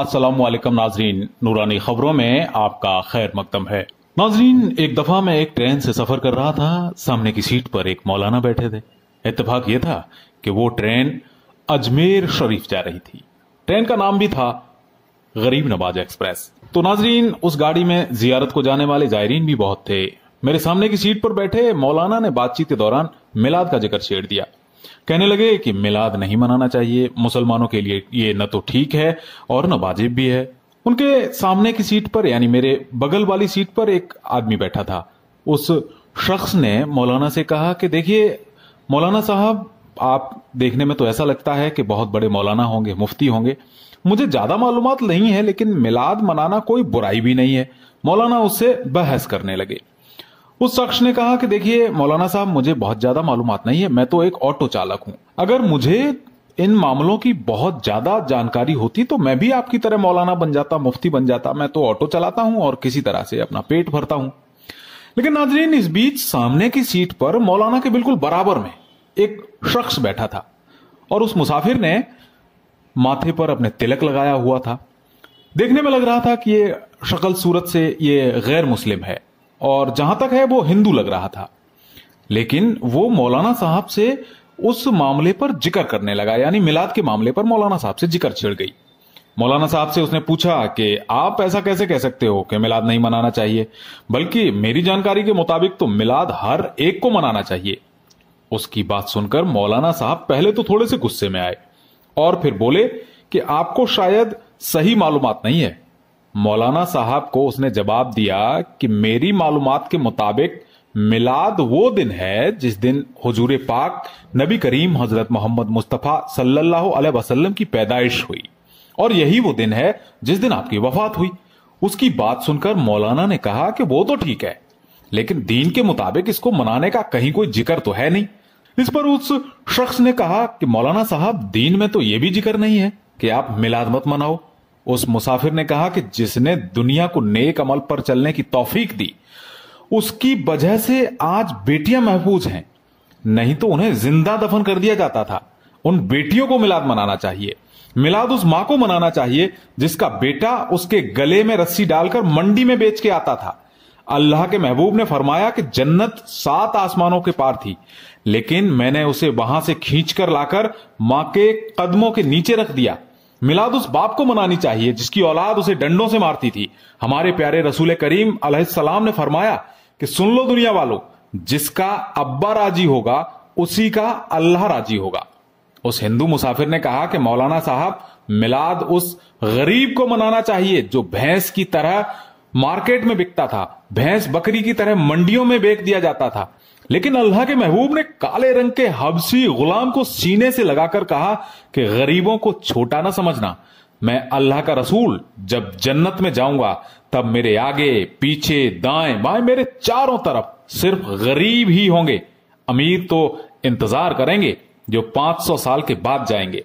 السلام علیکم ناظرین، نورانی خبروں میں آپ کا خیر مقدم ہے۔ ناظرین، ایک دفعہ میں ایک ٹرین سے سفر کر رہا تھا، سامنے کی سیٹ پر ایک مولانا بیٹھے تھے۔ اتفاق یہ تھا کہ وہ ٹرین اجمیر شریف جا رہی تھی۔ ٹرین کا نام بھی تھا غریب نواز ایکسپریس۔ تو ناظرین، اس گاڑی میں زیارت کو جانے والے زائرین بھی بہت تھے۔ میرے سامنے کی سیٹ پر بیٹھے مولانا نے بات چیت کے دوران میلاد کا ذکر چھیڑ دیا۔ کہنے لگے کہ میلاد نہیں منانا چاہیے، مسلمانوں کے لیے یہ نہ تو ٹھیک ہے اور نہ واجب بھی ہے۔ ان کے سامنے کی سیٹ پر یعنی میرے بغل والی سیٹ پر ایک آدمی بیٹھا تھا۔ اس شخص نے مولانا سے کہا کہ دیکھیے، مولانا صاحب، آپ دیکھنے میں تو ایسا لگتا ہے کہ بہت بڑے مولانا ہوں گے، مفتی ہوں گے۔ مجھے زیادہ معلومات نہیں ہے لیکن میلاد منانا کوئی برائی بھی نہیں ہے۔ مولانا اس سے بحث کرنے لگے۔ اس شخص نے کہا کہ دیکھیے، مولانا صاحب، مجھے بہت زیادہ معلومات نہیں ہے، میں تو ایک آٹو چالک ہوں۔ اگر مجھے ان معاملوں کی بہت زیادہ جانکاری ہوتی تو میں بھی آپ کی طرح مولانا بن جاتا، مفتی بن جاتا، میں تو آٹو چلاتا ہوں اور کسی طرح سے اپنا پیٹ بھرتا ہوں۔ لیکن ناظرین، اس بیچ سامنے کی سیٹ پر مولانا کے بالکل برابر میں ایک شخص بیٹھا تھا اور اس مسافر نے ماتھے پر اپنے تلک لگایا ہوا تھا۔ دیکھنے میں لگ رہا تھا کہ یہ شکل صورت سے یہ غیر مسلم ہے۔ اور جہاں تک ہے وہ ہندو لگ رہا تھا۔ لیکن وہ مولانا صاحب سے اس معاملے پر ذکر کرنے لگا یعنی میلاد کے معاملے پر مولانا صاحب سے ذکر چھڑ گئی۔ مولانا صاحب سے اس نے پوچھا کہ آپ ایسا کیسے کہہ سکتے ہو کہ میلاد نہیں منانا چاہیے؟ بلکہ میری جانکاری کے مطابق تو میلاد ہر ایک کو منانا چاہیے۔ اس کی بات سن کر مولانا صاحب پہلے تو تھوڑے سے غصے میں آئے اور پھر بولے کہ آپ کو شاید صحیح معلومات نہیں ہے۔ مولانا صاحب کو اس نے جواب دیا کہ میری معلومات کے مطابق میلاد وہ دن ہے جس دن حضور پاک نبی کریم حضرت محمد مصطفیٰ صلی اللہ علیہ وسلم کی پیدائش ہوئی۔ اور یہی وہ دن ہے جس دن آپ کی وفات ہوئی۔ اس کی بات سن کر مولانا نے کہا کہ وہ تو ٹھیک ہے، لیکن دین کے مطابق اس کو منانے کا کہیں کوئی ذکر تو ہے نہیں۔ اس پر اس شخص نے کہا کہ مولانا صاحب، دین میں تو یہ بھی ذکر نہیں ہے کہ آپ میلاد مت مناؤ۔ اس مسافر نے کہا کہ جس نے دنیا کو نیک عمل پر چلنے کی توفیق دی، اس کی وجہ سے آج بیٹیاں محفوظ ہیں۔ نہیں تو انہیں زندہ دفن کر دیا جاتا تھا۔ ان بیٹیوں کو میلاد منانا چاہیے۔ میلاد اس ماں کو منانا چاہیے جس کا بیٹا اس کے گلے میں رسی ڈال کر منڈی میں بیچ کے آتا تھا۔ اللہ کے محبوب نے فرمایا کہ جنت سات آسمانوں کے پار تھی، لیکن میں نے اسے وہاں سے کھینچ کر لا کر ماں کے قدموں کے نیچے رکھ دیا۔ میلاد اس باپ کو منانی چاہیے جس کی اولاد اسے ڈنڈوں سے مارتی تھی۔ ہمارے پیارے رسول کریم علیہ السلام نے فرمایا کہ سن لو دنیا والو، جس کا ابا راجی ہوگا، اسی کا اللہ راجی ہوگا۔ اس ہندو مسافر نے کہا کہ مولانا صاحب، میلاد اس غریب کو منانا چاہیے جو بھینس کی طرح مارکیٹ میں بکتا تھا، بھینس بکری کی طرح منڈیوں میں بیک دیا جاتا تھا۔ لیکن اللہ کے محبوب نے کالے رنگ کے حبسی غلام کو سینے سے لگا کر کہا کہ غریبوں کو چھوٹا نہ سمجھنا۔ میں اللہ کا رسول جب جنت میں جاؤں گا، تب میرے آگے، پیچھے، دائیں بائیں، میرے چاروں طرف صرف غریب ہی ہوں گے۔ امیر تو انتظار کریں گے جو پانچ سو سال کے بعد جائیں گے۔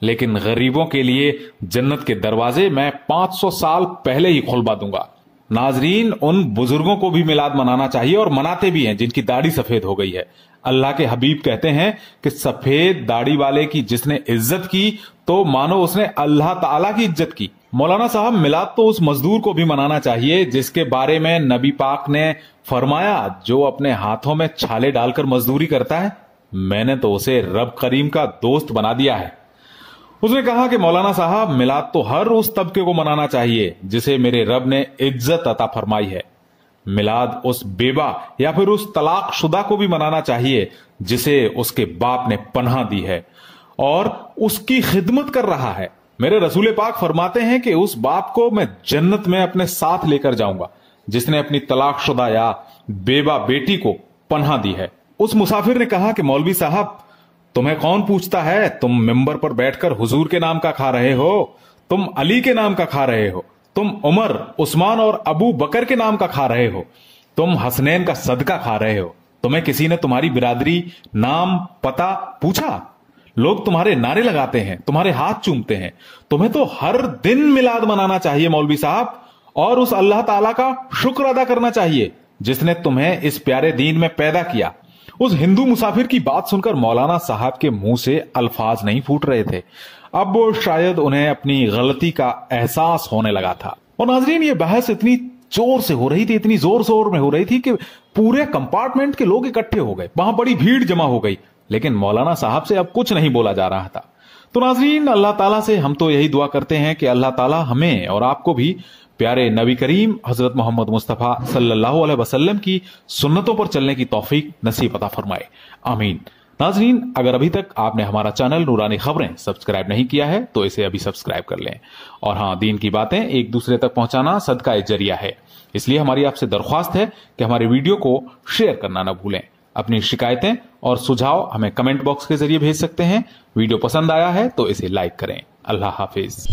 لیکن غریبوں کے لیے جنت کے دروازے میں پانچ سو سال پہلے ہی کھلوا دوں گا۔ ناظرین، ان بزرگوں کو بھی میلاد منانا چاہیے اور مناتے بھی ہیں، جن کی داڑھی سفید ہو گئی ہے۔ اللہ کے حبیب کہتے ہیں کہ سفید داڑھی والے کی جس نے عزت کی، تو مانو اس نے اللہ تعالی کی عزت کی۔ مولانا صاحب، میلاد تو اس مزدور کو بھی منانا چاہیے، جس کے بارے میں نبی پاک نے فرمایا، جو اپنے ہاتھوں میں چھالے ڈال کر مزدوری کرتا ہے، میں نے تو اسے رب کریم کا دوست بنا دیا ہے۔ اس نے کہا کہ مولانا صاحب میلاد تو ہر اس طبقے کو منانا چاہیے، جسے میرے رب نے عزت عطا فرمائی ہے۔ میلاد اس بیبا یا پھر اس طلاق شدہ کو بھی منانا چاہیے، جسے اس کے باپ نے پناہ دی ہے۔ اور اس کی خدمت کر رہا ہے۔ میرے رسول پاک فرماتے ہیں کہ اس باپ کو میں جنت میں اپنے ساتھ لے کر جاؤں گا، جس نے اپنی طلاق شدہ یا بیبا بیٹی کو پناہ دی ہے۔ اس مسافر نے کہا کہ مولوی صاحب تمہیں کون پوچھتا ہے؟ تم ممبر پر بیٹھ کر حضور کے نام کا کھا رہے ہو۔ تم علی کے نام کا کھا رہے ہو۔ تم عمر، عثمان اور ابو بکر کے نام کا کھا رہے ہو۔ تم حسنین کا صدقہ کھا رہے ہو۔ تمہیں کسی نے تمہاری برادری، نام پتا پوچھا؟ لوگ تمہارے نعرے لگاتے ہیں، تمہارے ہاتھ چومتے ہیں۔ تمہیں تو ہر دن میلاد منانا چاہیے مولوی صاحب، اور اس اللہ تعالی کا شکر ادا کرنا چاہیے، جس نے تمہیں اس پیارے دین میں پیدا کیا۔ اس ہندو مسافر کی بات سن کر مولانا صاحب کے منہ سے الفاظ نہیں پھوٹ رہے تھے۔ اب شاید انہیں اپنی غلطی کا احساس ہونے لگا تھا۔ اور ناظرین، یہ بحث اتنی چور سے ہو رہی تھی، اتنی زور زور میں ہو رہی تھی کہ پورے کمپارٹمنٹ کے لوگ اکٹھے ہو گئے۔ وہاں بڑی بھیڑ جمع ہو گئی۔ لیکن مولانا صاحب سے اب کچھ نہیں بولا جا رہا تھا۔ تو ناظرین، اللہ تعالیٰ سے ہم تو یہی دعا کرتے ہیں کہ اللہ تعالیٰ ہمیں اور آپ کو بھی پیارے نبی کریم حضرت محمد مصطفیٰ صلی اللہ علیہ وسلم کی سنتوں پر چلنے کی توفیق نصیب عطا فرمائے۔ آمین۔ ناظرین، اگر ابھی تک آپ نے ہمارا چینل نورانی خبریں سبسکرائب نہیں کیا ہے، تو اسے ابھی سبسکرائب کر لیں۔ اور ہاں دین کی باتیں ایک دوسرے تک پہنچانا صدقہ ذریعہ ہے۔ اس لیے ہماری آپ سے درخواست ہے کہ ہمارے ویڈیو کو شیئر کرنا نہ بھولیں۔ اپنی شکایتیں اور سجھاؤ ہمیں کمنٹ باکس کے ذریعے بھیج سکتے ہیں۔ ویڈیو پسند آیا ہے تو اسے لائک کریں۔ اللہ حافظ۔